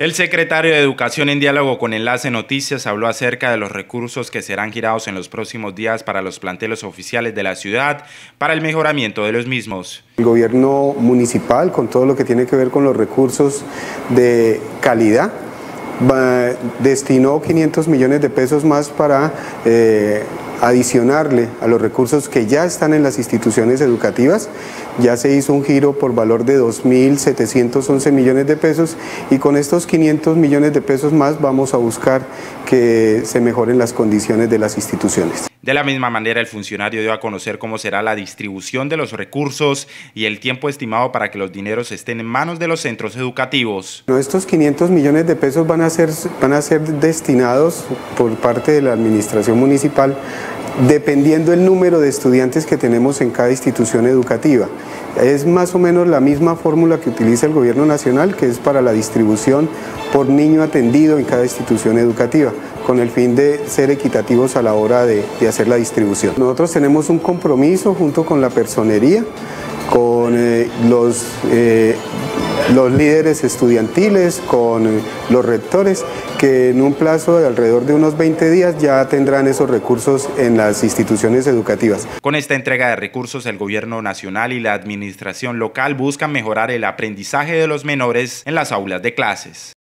El secretario de Educación en diálogo con Enlace Noticias habló acerca de los recursos que serán girados en los próximos días para los planteles oficiales de la ciudad para el mejoramiento de los mismos. El gobierno municipal, con todo lo que tiene que ver con los recursos de calidad, destinó 500 millones de pesos más para eh, adicionarle a los recursos que ya están en las instituciones educativas. Ya se hizo un giro por valor de 2.711 millones de pesos y con estos 500 millones de pesos más vamos a buscar que se mejoren las condiciones de las instituciones. De la misma manera, el funcionario dio a conocer cómo será la distribución de los recursos y el tiempo estimado para que los dineros estén en manos de los centros educativos. Estos 500 millones de pesos van a ser, van a ser destinados por parte de la administración municipal dependiendo el número de estudiantes que tenemos en cada institución educativa. Es más o menos la misma fórmula que utiliza el gobierno nacional, que es para la distribución por niño atendido en cada institución educativa, con el fin de ser equitativos a la hora de, hacer la distribución. Nosotros tenemos un compromiso junto con la personería, con eh, los eh, los líderes estudiantiles, con eh, los rectores, que en un plazo de alrededor de unos 20 días ya tendrán esos recursos en las instituciones educativas. Con esta entrega de recursos, el gobierno nacional y la administración local buscan mejorar el aprendizaje de los menores en las aulas de clases.